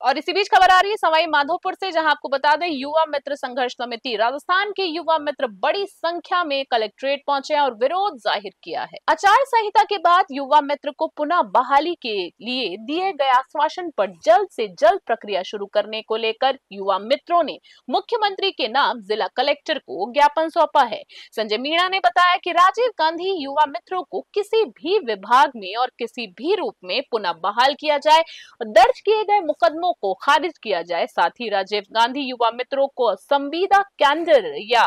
और इसी बीच खबर आ रही है सवाई माधोपुर से, जहाँ आपको बता दें, युवा मित्र संघर्ष समिति राजस्थान के युवा मित्र बड़ी संख्या में कलेक्ट्रेट पहुँचे और विरोध ज़ाहिर किया है। आचार संहिता के बाद युवा मित्र को पुनः बहाली के लिए दिए गए आश्वासन पर जल्द से जल्द प्रक्रिया शुरू करने को लेकर युवा मित्रों ने मुख्यमंत्री के नाम जिला कलेक्टर को ज्ञापन सौंपा है। संजय मीणा ने बताया की राजीव गांधी युवा मित्रों को किसी भी विभाग में और किसी भी रूप में पुनः बहाल किया जाए। दर्ज किए गए मुकदमों मांगों को खारिज किया जाए। साथ ही राजीव गांधी युवा मित्रों को संविदा केंद्र या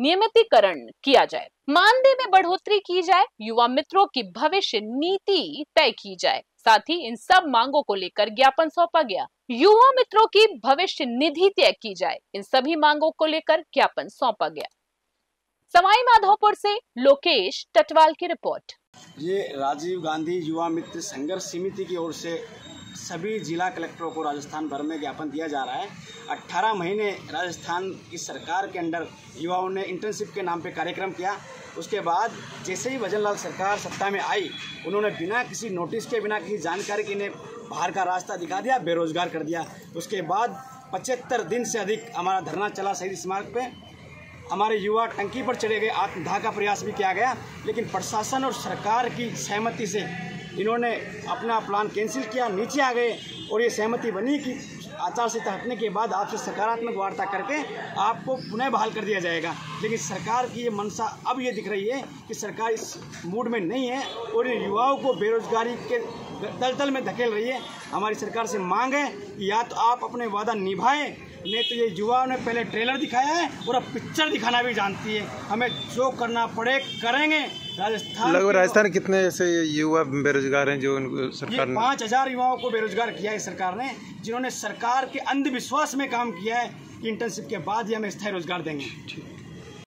नियमितीकरण किया जाए। मानदेय में बढ़ोतरी की जाए, युवा मित्रों की भविष्य नीति तय की जाए। साथ ही इन सब मांगों को लेकर ज्ञापन सौंपा गया। युवा मित्रों की भविष्य निधि तय की जाए। इन सभी मांगों को लेकर ज्ञापन सौंपा गया। सवाई माधोपुर से लोकेश टटवाल की रिपोर्ट। ये राजीव गांधी युवा मित्र संघर्ष समिति की ओर से सभी जिला कलेक्टरों को राजस्थान भर में ज्ञापन दिया जा रहा है। 18 महीने राजस्थान की सरकार के अंडर युवाओं ने इंटर्नशिप के नाम पे कार्यक्रम किया। उसके बाद जैसे ही भजन लाल सरकार सत्ता में आई, उन्होंने बिना किसी नोटिस के, बिना किसी जानकारी के इन्हें बाहर का रास्ता दिखा दिया, बेरोजगार कर दिया। उसके बाद पचहत्तर दिन से अधिक हमारा धरना चला शहीद स्मारक पे। हमारे युवा टंकी पर चढ़े गए, आत्मदाह का प्रयास भी किया गया, लेकिन प्रशासन और सरकार की सहमति से इन्होंने अपना प्लान कैंसिल किया, नीचे आ गए और ये सहमति बनी कि आचार संहिता हटने के बाद आपसे सकारात्मक वार्ता करके आपको पुनः बहाल कर दिया जाएगा। लेकिन सरकार की ये मंशा अब ये दिख रही है कि सरकार इस मूड में नहीं है और इन युवाओं को बेरोजगारी के दलदल में धकेल रही है। हमारी सरकार से मांग है या तो आप अपने वादा निभाएँ, नहीं तो ये युवाओं ने पहले ट्रेलर दिखाया है और अब पिक्चर दिखाना भी जानती है। हमें जो करना पड़े, करेंगे। राजस्थान लगभग राजस्थान कितने ऐसे युवा बेरोजगार हैं जो उनको सरकार ने पाँच हज़ार युवाओं को बेरोजगार किया है सरकार ने जिन्होंने सरकार के अंधविश्वास में काम किया है कि इंटर्नशिप के बाद ही हमें स्थायी रोज़गार देंगे।